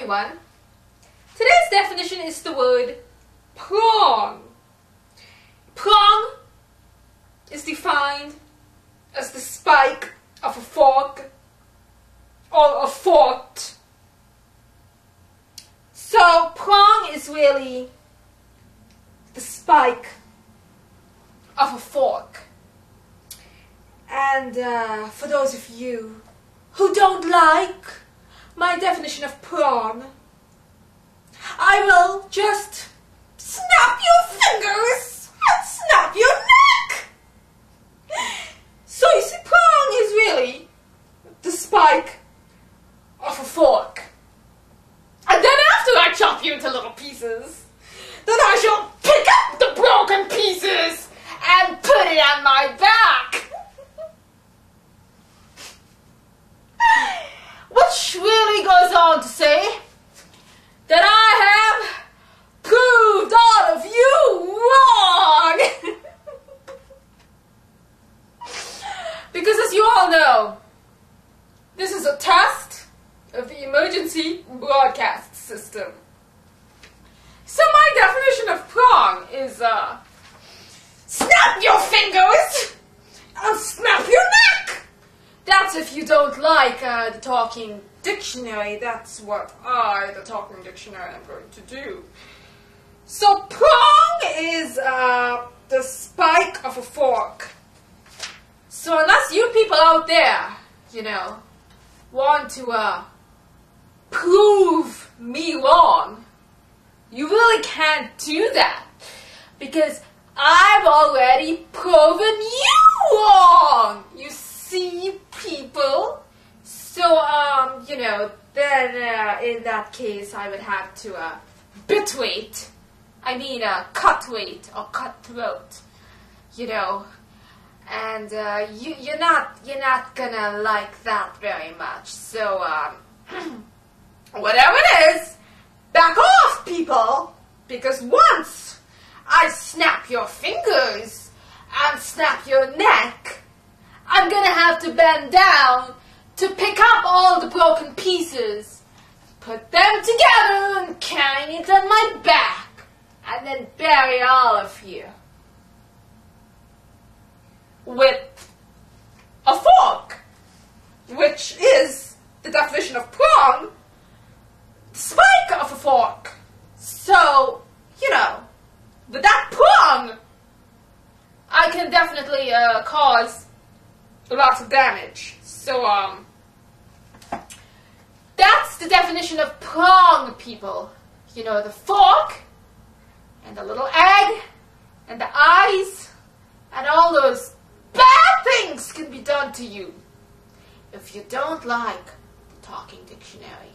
everyone. Today's definition is the word prong. Prong is defined as the spike of a fork or a forked. So prong is really the spike of a fork. And uh, for those of you who don't like my definition of prong. I will just snap your fingers and snap your neck. So you see, prong is really the spike of a fork. And then after I chop you into little pieces, then I shall pick up the broken pieces and put it on my back. Which really goes on to say that I have proved all of you wrong. because as you all know, this is a test of the emergency broadcast system. So my definition of prong is uh snap your fingers and snap your neck. That's if you don't like uh, the talking dictionary. That's what I, the talking dictionary, am going to do. So prong is uh, the spike of a fork. So unless you people out there, you know, want to uh, prove me wrong, you really can't do that because I've already proven you wrong. You see, people. So, um, you know, then uh, in that case, I would have to uh, bit weight. I mean, uh, cut rate or cut throat. You know, and uh, you you're not you're not gonna like that very much. So, um, whatever it is, back off, people, because once I snap your fingers and snap your neck, I'm gonna have to bend down to pick up all the broken pieces, put them together and carry it on my back, and then bury all of you. With a fork, which is the definition of prong, the spike of a fork. So, you know, with that prong, I can definitely uh, cause lots of damage. So, um, that's the definition of prong, people. You know, the fork, and the little egg, and the eyes, and all those bad things can be done to you if you don't like the talking dictionary.